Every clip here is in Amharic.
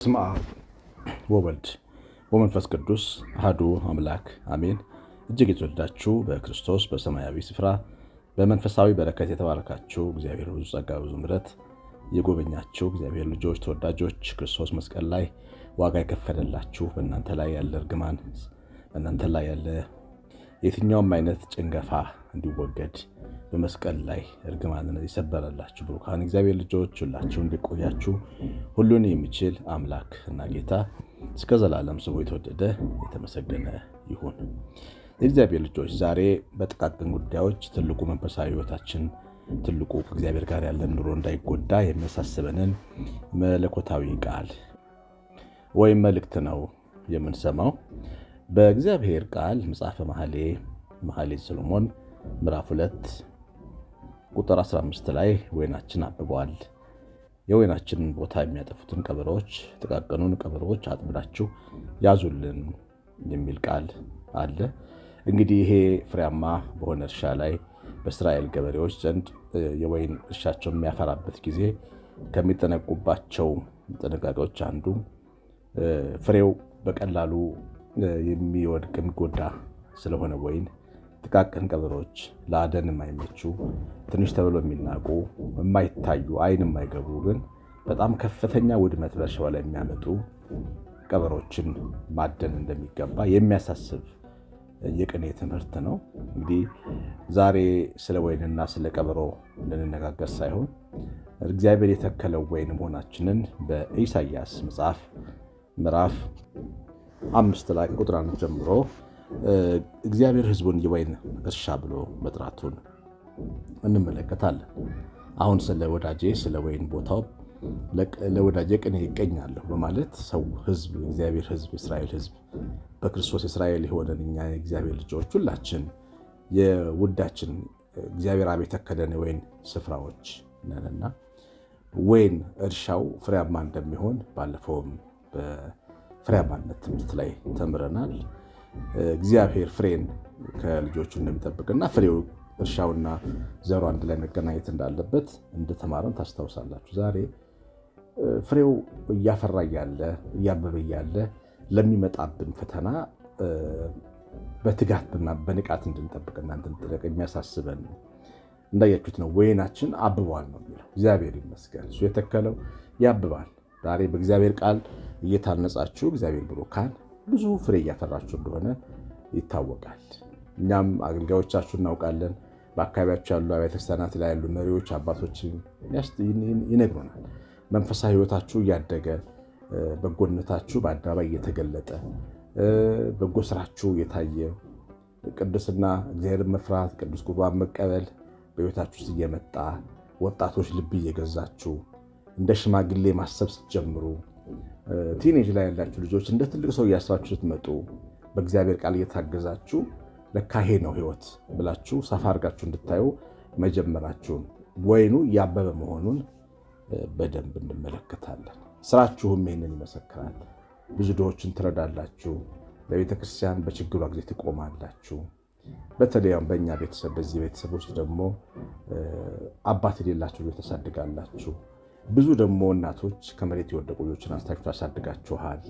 በስመ ወወልድ ወመንፈስ ቅዱስ አሐዱ አምላክ አሜን። እጅግ የተወደዳችሁ በክርስቶስ በሰማያዊ ስፍራ በመንፈሳዊ በረከት የተባረካችሁ እግዚአብሔር ብዙ ጸጋ ብዙ ምሕረት የጎበኛችሁ እግዚአብሔር ልጆች ተወዳጆች ክርስቶስ መስቀል ላይ ዋጋ የከፈለላችሁ በእናንተ ላይ ያለ እርግማን በእናንተ ላይ ያለ የትኛውም አይነት ጭንገፋ እንዲወገድ በመስቀል ላይ እርግማንን የሰበረላችሁ ብሩካን እግዚአብሔር ልጆች ሁላችሁ እንዲቆያችሁ ሁሉን የሚችል አምላክ እና ጌታ እስከ ዘላለም ስሙ የተወደደ የተመሰገነ ይሁን። የእግዚአብሔር ልጆች ዛሬ በጥቃቅን ጉዳዮች ትልቁ መንፈሳዊ ሕይወታችን ትልቁ ከእግዚአብሔር ጋር ያለን ኑሮ እንዳይጎዳ የሚያሳስበንን መለኮታዊ ቃል ወይም መልእክት ነው የምንሰማው። በእግዚአብሔር ቃል መጽሐፈ መኃልየ መኃልየ ሰሎሞን ምዕራፍ ሁለት ቁጥር 15 ላይ ወይናችን አብበዋል፣ የወይናችንን ቦታ የሚያጠፉትን ቀበሮዎች ጥቃቅኑን ቀበሮዎች አጥምዳችሁ ያዙልን የሚል ቃል አለ። እንግዲህ ይሄ ፍሬያማ በሆነ እርሻ ላይ በእስራኤል ገበሬዎች ዘንድ የወይን እርሻቸው የሚያፈራበት ጊዜ ከሚጠነቁባቸው ጥንቃቄዎች አንዱ ፍሬው በቀላሉ የሚወድቅ የሚጎዳ ስለሆነ ወይን ጥቃቅን ቀበሮች ለአደን የማይመቹ ትንሽ ተብሎ የሚናቁ የማይታዩ ዓይን የማይገቡ ግን በጣም ከፍተኛ ውድመት በእርሻው ላይ የሚያመጡ ቀበሮችን ማደን እንደሚገባ የሚያሳስብ የቅኔ ትምህርት ነው። እንግዲህ ዛሬ ስለ ወይንና ስለ ቀበሮ ልንነጋገር ሳይሆን እግዚአብሔር የተከለው ወይን መሆናችንን በኢሳይያስ መጽሐፍ ምዕራፍ አምስት ላይ ቁጥር አንድ ጀምሮ እግዚአብሔር ሕዝቡን የወይን እርሻ ብሎ መጥራቱን እንመለከታለን። አሁን ስለ ወዳጄ ስለ ወይን ቦታው ለወዳጄ ቅኔ ይቀኛለሁ በማለት ሰው ሕዝብ እግዚአብሔር ሕዝብ እስራኤል ሕዝብ በክርስቶስ እስራኤል የሆነን እኛ የእግዚአብሔር ልጆች ሁላችን የውዳችን እግዚአብሔር አብ የተከለን የወይን ስፍራዎች ነንና ወይን እርሻው ፍሬያማ እንደሚሆን ባለፈውም በፍሬያማነት ትምህርት ላይ ተምረናል። እግዚአብሔር ፍሬን ከልጆቹ እንደሚጠብቅና ፍሬው እርሻውና ዘሩ አንድ ላይ መገናኘት እንዳለበት እንደተማረን ታስታውሳላችሁ። ዛሬ ፍሬው እያፈራ እያለ እያበበ እያለ ለሚመጣብን ፈተና በትጋትና በንቃት እንድንጠብቅና እንድንጠነቅ የሚያሳስበን እንዳያችሁት ነው። ወይናችን አብቧል ነው የሚለው። እግዚአብሔር ይመስገን፣ እሱ የተከለው ያብባል። ዛሬ በእግዚአብሔር ቃል እየታነጻችሁ እግዚአብሔር ብሩካን ብዙ ፍሬ እያፈራችሁ እንደሆነ ይታወቃል። እኛም አገልጋዮቻችሁ እናውቃለን። በአካባቢያቸው ያሉ አብያተ ክርስቲያናት ላይ ያሉ መሪዎች፣ አባቶች ይነግሩናል። መንፈሳዊ ሕይወታችሁ እያደገ በጎነታችሁ በአደባባይ እየተገለጠ በጎ ስራችሁ እየታየ ቅድስና፣ እግዚአብሔርን መፍራት፣ ቅዱስ ቁርባን መቀበል በሕይወታችሁ ውስጥ እየመጣ ወጣቶች ልብ እየገዛችሁ እንደ ሽማግሌ ማሰብ ስትጀምሩ ቲኔጅ ላይ ያላችሁ ልጆች እንደ ትልቅ ሰው እያስባችሁ ስትመጡ በእግዚአብሔር ቃል እየታገዛችሁ ለካ ይሄ ነው ሕይወት ብላችሁ ሰፋ አድርጋችሁ እንድታዩ መጀመራችሁን ወይኑ እያበበ መሆኑን በደንብ እንመለከታለን። ስራችሁም ይህንን ይመሰክራል። ብዙ ድሆችን ትረዳላችሁ። ለቤተ ክርስቲያን በችግሯ ጊዜ ትቆማላችሁ። በተለያም በእኛ ቤተሰብ በዚህ ቤተሰብ ውስጥ ደግሞ አባት የሌላችሁ ልጆች ታሳድጋላችሁ። ብዙ ደግሞ እናቶች ከመሬት የወደቁ ልጆችን አንስታችሁ ታሳድጋችኋል።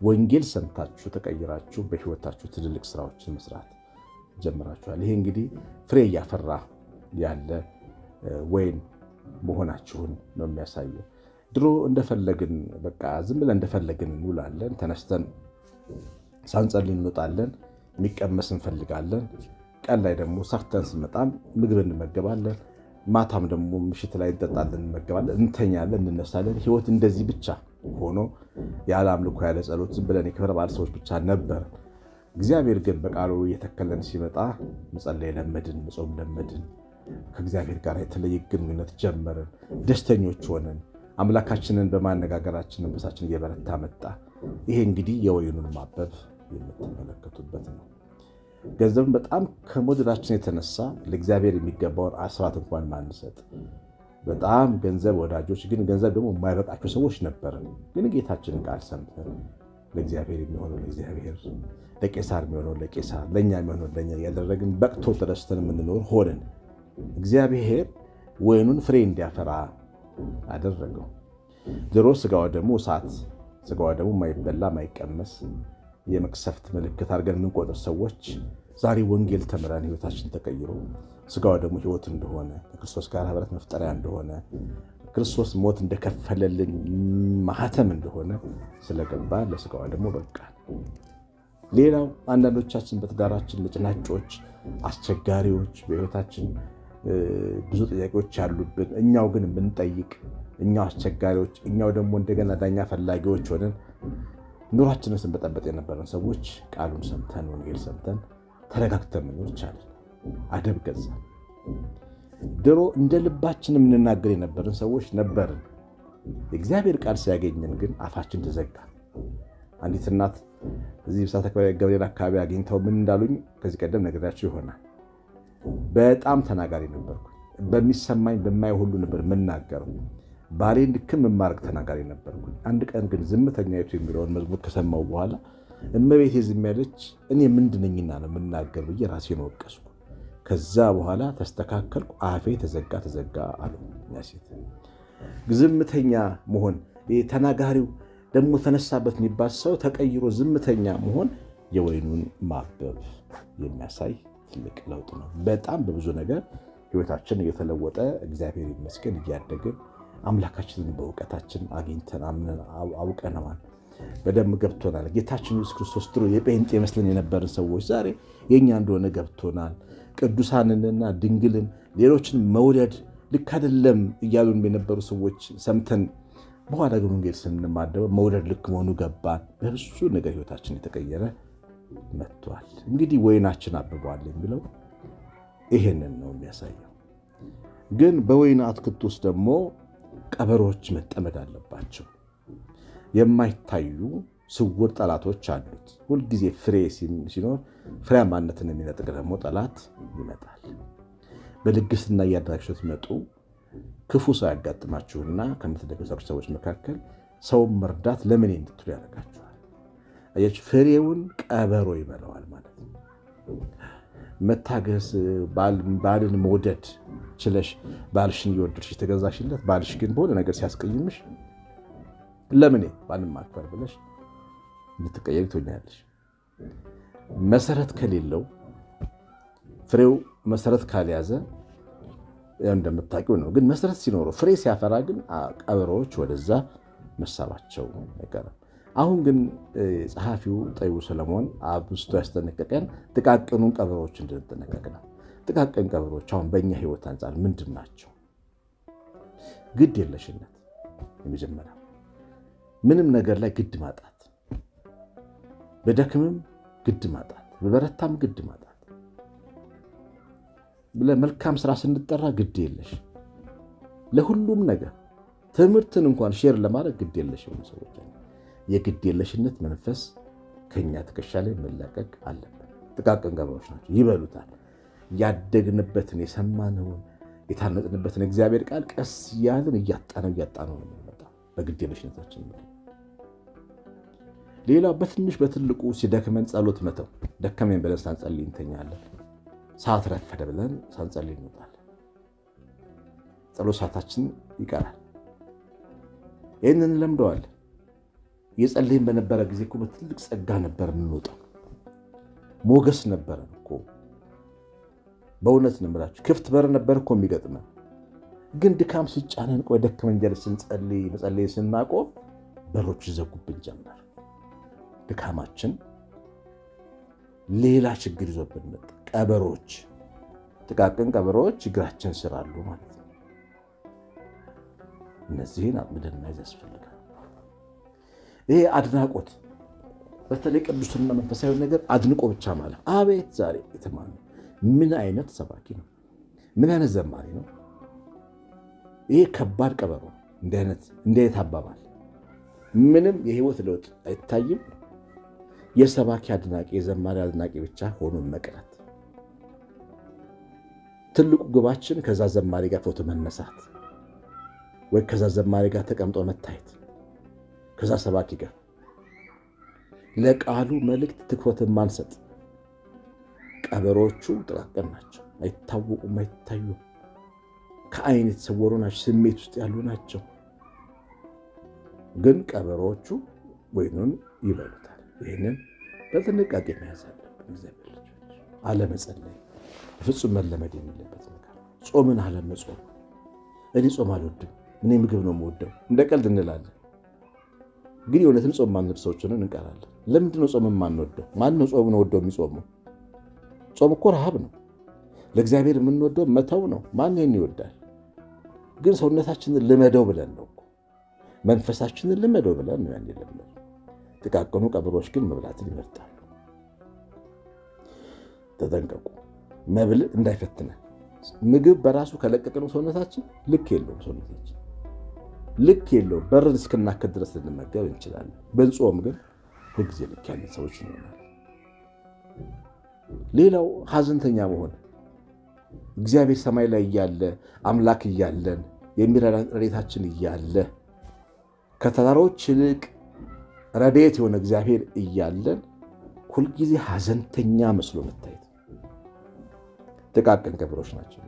ወንጌል ሰምታችሁ ተቀይራችሁ በሕይወታችሁ ትልልቅ ስራዎችን መስራት ጀምራችኋል። ይሄ እንግዲህ ፍሬ እያፈራ ያለ ወይን መሆናችሁን ነው የሚያሳየው። ድሮ እንደፈለግን በቃ ዝም ብለን እንደፈለግን እንውላለን። ተነስተን ሳንጸልይ እንወጣለን። የሚቀመስ እንፈልጋለን። ቀን ላይ ደግሞ ሰርተን ስንመጣም ምግብ እንመገባለን። ማታም ደግሞ ምሽት ላይ እንጠጣለን፣ እንመገባለን፣ እንተኛለን፣ እንነሳለን። ህይወት እንደዚህ ብቻ ሆኖ ያለ አምልኮ ያለ ጸሎት ዝም ብለን የክብረ በዓል ሰዎች ብቻ ነበር። እግዚአብሔር ግን በቃሉ እየተከለን ሲመጣ መጸለይ ለመድን፣ መጾም ለመድን። ከእግዚአብሔር ጋር የተለየ ግንኙነት ጀመርን። ደስተኞች ሆነን አምላካችንን በማነጋገራችን መንፈሳችን እየበረታ መጣ። ይሄ እንግዲህ የወይኑን ማበብ የምትመለከቱበት ነው። ገንዘብን በጣም ከመውደዳችን የተነሳ ለእግዚአብሔር የሚገባውን አስራት እንኳን ማንሰጥ በጣም ገንዘብ ወዳጆች፣ ግን ገንዘብ ደግሞ የማይበቃቸው ሰዎች ነበርን። ግን ጌታችንን ቃል ሰምተን ለእግዚአብሔር የሚሆነው ለእግዚአብሔር፣ ለቄሳር የሚሆነው ለቄሳር፣ ለእኛ የሚሆነው ለእኛ እያደረግን በቅቶ ተደስተን የምንኖር ሆንን። እግዚአብሔር ወይኑን ፍሬ እንዲያፈራ አደረገው። ድሮ ስጋዋ ደግሞ እሳት ስጋዋ ደግሞ ማይበላ ማይቀመስ የመቅሰፍት ምልክት አድርገን የምንቆጥር ሰዎች ዛሬ ወንጌል ተምረን ህይወታችን ተቀይሮ ስጋዋ ደግሞ ህይወት እንደሆነ ከክርስቶስ ጋር ህብረት መፍጠሪያ እንደሆነ ክርስቶስ ሞት እንደከፈለልን ማህተም እንደሆነ ስለገባ ለስጋዋ ደግሞ በቃ። ሌላው አንዳንዶቻችን በትዳራችን ነጭናጮች፣ አስቸጋሪዎች፣ በህይወታችን ብዙ ጥያቄዎች ያሉብን እኛው ግን የምንጠይቅ እኛው አስቸጋሪዎች፣ እኛው ደግሞ እንደገና ዳኛ ፈላጊዎች ሆነን ኑሯችንን ስንበጠበጥ የነበረን ሰዎች ቃሉን ሰምተን ወንጌል ሰምተን ተረጋግተን መኖር ቻለን። አደብ ገዛን። ድሮ እንደ ልባችን የምንናገር የነበርን ሰዎች ነበርን። የእግዚአብሔር ቃል ሲያገኘን ግን አፋችን ተዘጋ። አንዲት እናት እዚህ ብስራተ ገብርኤል አካባቢ አግኝተው ምን እንዳሉኝ ከዚህ ቀደም ነግሬያቸው ይሆናል። በጣም ተናጋሪ ነበርኩ። በሚሰማኝ በማየው ሁሉ ነበር የምናገረው። ባሌን ልክም የማርቅ ተናጋሪ ነበርኩ። አንድ ቀን ግን ዝምተኛይቱ የሚለውን መዝሙር ከሰማው በኋላ እመቤቴ ዝም ያለች እኔ ምንድነኝና ነው የምናገር ብዬ ራሴን ወቀስኩ። ከዛ በኋላ ተስተካከልኩ። አፌ ተዘጋ ተዘጋ አሉ ዝምተኛ መሆን ተናጋሪው ደግሞ ተነሳበት የሚባል ሰው ተቀይሮ ዝምተኛ መሆን የወይኑን ማበብ የሚያሳይ ትልቅ ለውጥ ነው። በጣም በብዙ ነገር ህይወታችን እየተለወጠ እግዚአብሔር ይመስገን እያደግን አምላካችንን በእውቀታችን አግኝተን አምነን አውቀነዋል። በደንብ ገብቶናል። ጌታችን ኢየሱስ ክርስቶስ ድሮ የጴንጤ መስለን የነበርን ሰዎች ዛሬ የእኛ እንደሆነ ገብቶናል። ቅዱሳንንና ድንግልን ሌሎችን መውደድ ልክ አይደለም እያሉን የነበሩ ሰዎች ሰምተን በኋላ ግን ወንጌል ስንማደበው መውደድ ልክ መሆኑ ገባን። በብዙ ነገር ህይወታችን የተቀየረ መጥቷል። እንግዲህ ወይናችን አብቧል የሚለው ይሄንን ነው የሚያሳየው። ግን በወይን አትክልት ውስጥ ደግሞ ቀበሮች መጠመድ አለባቸው። የማይታዩ ስውር ጠላቶች አሉት። ሁልጊዜ ፍሬ ሲኖር ፍሬያማነትን የሚነጥቅ ደግሞ ጠላት ይመጣል። በልግስና እያደራችሁ ስትመጡ ክፉ ሰው ያጋጥማችሁና ከምትደገሰሩ ሰዎች መካከል ሰውን መርዳት ለምን እንድትሉ ያደርጋችኋል። አያችሁ፣ ፍሬውን ቀበሮ ይበላዋል ማለት ነው። መታገስ፣ ባልን መውደድ ችለሽ ባልሽን እየወደድሽ የተገዛሽለት ባልሽ ግን በሆነ ነገር ሲያስቀይምሽ ለምኔ ባልን ማክበር ብለሽ እንድትቀየሪ ትሆኛለሽ። መሰረት ከሌለው ፍሬው መሰረት ካልያዘ እንደምታውቂው ነው። ግን መሰረት ሲኖረው ፍሬ ሲያፈራ ግን ቀበሮዎች ወደዛ መሳባቸው አይቀርም። አሁን ግን ጸሐፊው ጠቢቡ ሰለሞን አብዝቶ ያስጠነቀቀን ጥቃቅኑን ቀበሮዎች እንድንጠነቀቅ ነው። ጥቃቅን ቀበሮች አሁን በእኛ ሕይወት አንጻር ምንድን ናቸው? ግድ የለሽነት የመጀመሪያ። ምንም ነገር ላይ ግድ ማጣት፣ ብደክምም ግድ ማጣት፣ ብበረታም ግድ ማጣት፣ ለመልካም ስራ ስንጠራ ግድ የለሽ። ለሁሉም ነገር ትምህርትን እንኳን share ለማድረግ ግድ የለሽ ሰዎች የግድ የለሽነት መንፈስ ከኛ ትከሻ ላይ መላቀቅ አለበት። ጥቃቅን ቀበሮዎች ናቸው፣ ይበሉታል። ያደግንበትን የሰማነውን የታነጥንበትን እግዚአብሔር ቃል ቀስ እያልን እያጣነው እያጣነው ነው የምንመጣው በግድ የለሽነታችን። ሌላው በትንሽ በትልቁ ሲደክመን ጸሎት መተው። ደከመኝ ብለን ሳንጸልይ እንተኛለን። ሰዓት ረፈደ ብለን ሳንጸልይ እንወጣለን። ጸሎት ሰዓታችን ይቀራል። ይህንን እንለምደዋለን። እየጸለይን በነበረ ጊዜ እኮ በትልቅ ጸጋ ነበር የምንወጣው። ሞገስ ነበረ እኮ በእውነት ነው የምላችሁ። ክፍት በር ነበር እኮ የሚገጥመን። ግን ድካም ሲጫነን ቆይ ደከመኝ እያልን ስንጸልይ መጸለይ ስናቆም በሮች ይዘጉብን ጀመር። ድካማችን ሌላ ችግር ይዞብን መጣ። ቀበሮች፣ ጥቃቅን ቀበሮች እግራችን ስር አሉ ማለት ነው። እነዚህን አጥምደን መያዝ ያስፈልጋል። ይሄ አድናቆት በተለይ ቅዱስና መንፈሳዊ ነገር አድንቆ ብቻ ማለት አቤት ዛሬ የተማነ ምን አይነት ሰባኪ ነው? ምን አይነት ዘማሪ ነው? ይሄ ከባድ ቀበሮ እንዲህ አይነት አባባል ምንም የህይወት ለውጥ አይታይም። የሰባኪ አድናቂ የዘማሪ አድናቂ ብቻ ሆኖ መቅረት። ትልቁ ግባችን ከዛ ዘማሪ ጋር ፎቶ መነሳት ወይ ከዛ ዘማሪ ጋር ተቀምጦ መታየት ከዛ ሰባኪ ጋር ለቃሉ መልእክት ትኩረት ማንሰጥ። ቀበሮቹ ጥቃቅን ናቸው፣ አይታወቁም፣ አይታዩም። ከአይን የተሰወሩ ናቸው፣ ስሜት ውስጥ ያሉ ናቸው። ግን ቀበሮቹ ወይኑን ይበሉታል። ይህንን በጥንቃቄ መያዝ አለብን። እግዚአብሔር ልጆች አለመጸለይ በፍጹም መለመድ የሌለበት ነገር። ጾምን አለመጾም። እኔ ጾም አልወድም፣ እኔ ምግብ ነው የምወደው እንደ ቀልድ እንላለን። ግን የእውነትም ጾም ማንወድ ሰዎች ሆነን እንቀራለን። ለምንድን ነው ጾም የማንወደው? ማን ነው ጾምን ወደው የሚጾመው? ጾም እኮ ረሃብ ነው። ለእግዚአብሔር የምንወደው መተው ነው። ማን ይህን ይወዳል? ግን ሰውነታችንን ልመደው ብለን ነው መንፈሳችንን ልመደው ብለን ነው ያን የለምነው። ጥቃቅኑ ቀበሮች ግን መብላትን ይመርጣሉ። ተጠንቀቁ፣ መብል እንዳይፈትነን። ምግብ በራሱ ከለቀቅነው ሰውነታችን ልክ የለውም። ሰውነታችን ልክ የለውም። በርን እስክናክል ድረስ ልንመገብ እንችላለን። ብንጾም ግን ሁልጊዜ ልክ ያለን ሰዎች ይሆናል። ሌላው ሐዘንተኛ መሆን እግዚአብሔር ሰማይ ላይ እያለ አምላክ እያለን የሚረዳን ረድኤታችን እያለ ከተራሮች ይልቅ ረድኤት የሆነ እግዚአብሔር እያለን ሁልጊዜ ሐዘንተኛ መስሎ መታየት ጥቃቅን ቀበሮች ናቸው።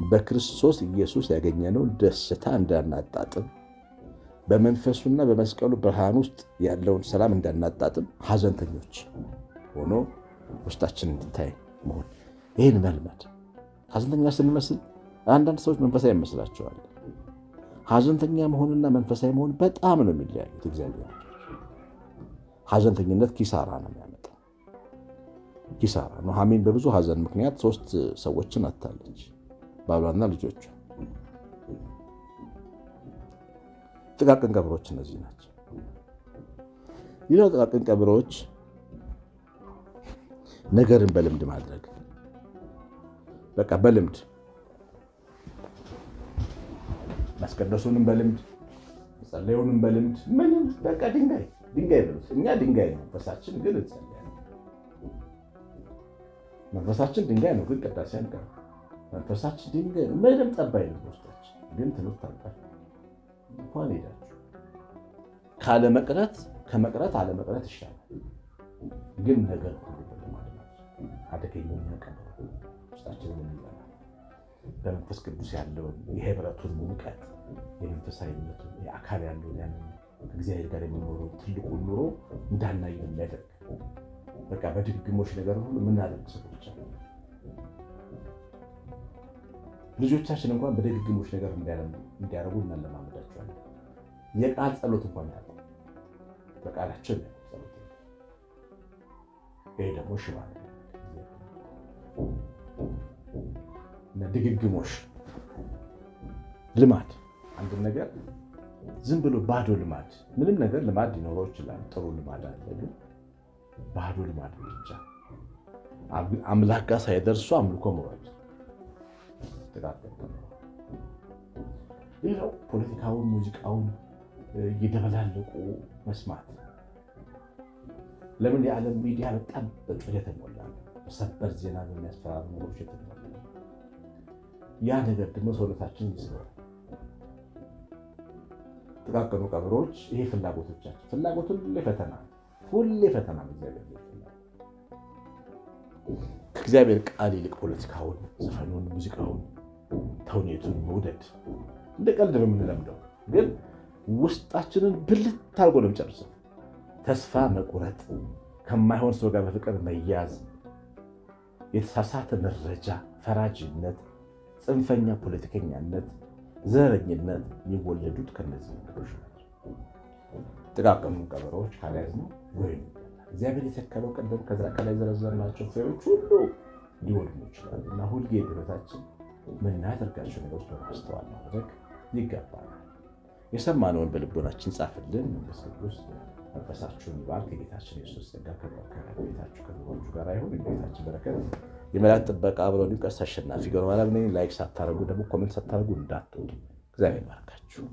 በክርስቶስ ኢየሱስ ያገኘነውን ደስታ እንዳናጣጥም በመንፈሱና በመስቀሉ ብርሃን ውስጥ ያለውን ሰላም እንዳናጣጥም ሐዘንተኞች ሆኖ ውስጣችን እንዲታይ መሆን ይህን መልመድ። ሐዘንተኛ ስንመስል አንዳንድ ሰዎች መንፈሳዊ ይመስላቸዋል። ሐዘንተኛ መሆንና መንፈሳዊ መሆን በጣም ነው የሚለያዩት። እግዚአብሔር ሐዘንተኝነት ኪሳራ ነው የሚያመጣው፣ ኪሳራ ነው። ኑኃሚን በብዙ ሐዘን ምክንያት ሶስት ሰዎችን አታለች፣ ባሏና ልጆቿ። ጥቃቅን ቀበሮች እነዚህ ናቸው። ሌላው ጥቃቅን ቀበሮች ነገርን በልምድ ማድረግ በቃ በልምድ ማስቀደሱንም በልምድ ጸለዩንም በልምድ ምንም በቃ ድንጋይ ድንጋይ ብሉት። እኛ ድንጋይ ነው መንፈሳችን፣ ግን እንጸልያለን። መንፈሳችን ድንጋይ ነው፣ ግን ቅዳሴ አንቀር። መንፈሳችን ድንጋይ ነው፣ ምንም ጠባይ ነው ውስጣችን፣ ግን ትምህርት አንቀር። እንኳን ሄዳችሁ ካለመቅረት ከመቅረት አለመቅረት ይሻላል። ግን ነገር አደገኛ ውስጣችንን የሚበላ በመንፈስ ቅዱስ ያለውን የህብረቱን ሙቀት የመንፈሳዊነቱን የአካል ያለውን ያንን ከእግዚአብሔር ጋር የሚኖረው ትልቁን ኑሮ እንዳናይ የሚያደርግ። በቃ በድግግሞች ነገር ሁሉ የምናደርግ ሰዎች ልጆቻችን እንኳን በድግግሞች ነገር እንዲያደርጉ እናለማመዳቸዋለን። የቃል ጸሎት እንኳን ያለ በቃላቸው ጸሎት ይሄ ደግሞ ሽባ ድግግሞሽ ልማድ አንድን ነገር ዝም ብሎ ባዶ ልማድ ምንም ነገር ልማድ ሊኖረው ይችላል። ጥሩ ልማድ አለ፣ ግን ባዶ ልማድ ብቻ አምላክ ጋር ሳይደርሱ አምልኮ መውረድ። ሌላው ፖለቲካውን፣ ሙዚቃውን እየደበላለቁ መስማት። ለምን የዓለም ሚዲያ በጣም በጩኸት የተሞላ በሰበር ዜና በሚያስፈራሩ ነገሮች የተሞላ ያ ነገር ደግሞ ሰውነታችን ይስባል። ጥቃቅኑ ቀበሮች ይሄ ፍላጎቶቻችን ፍላጎት ሁሌ ፈተና ሁሌ ፈተና ከእግዚአብሔር ቃል ይልቅ ፖለቲካውን፣ ዘፈኑን፣ ሙዚቃውን፣ ተውኔቱን መውደድ እንደ ቀልድ ነው የምንለምደው፣ ግን ውስጣችንን ብልት አድርጎ ነው የሚጨርሰው። ተስፋ መቁረጥ፣ ከማይሆን ሰው ጋር በፍቅር መያዝ፣ የተሳሳተ መረጃ፣ ፈራጅነት፣ ጽንፈኛ ፖለቲከኛነት ዘረኝነት የሚወለዱት ከነዚህ ነገሮች ናቸው። ጥቃቅኑ ቀበሮዎች ካልያዝነው ወይም እግዚአብሔር የተከለው ቀደም ከላይ ዘረዘርናቸው ፍሬዎች ሁሉ ሊወድሙ ይችላሉ እና ሁልጊዜ በሕይወታችን የምናደርጋቸው ነገሮች በማስተዋል ማድረግ ይገባናል። የሰማነውን በልቦናችን ጻፍልን። መንፈስ ቅዱስ መንፈሳችሁን ይባርክ። የጌታችን ኢየሱስ ጸጋ ከቤታችሁ ከኑሯችሁ ጋር ይሁን። የጌታችን በረከት የመላእክት ጥበቃ አብረን ቀሲስ አሸናፊ ገብረ ማርያም ነኝ። like ሳታደርጉ ደግሞ comment ሳታደርጉ እንዳትወጡ። እግዚአብሔር ይባርካችሁ።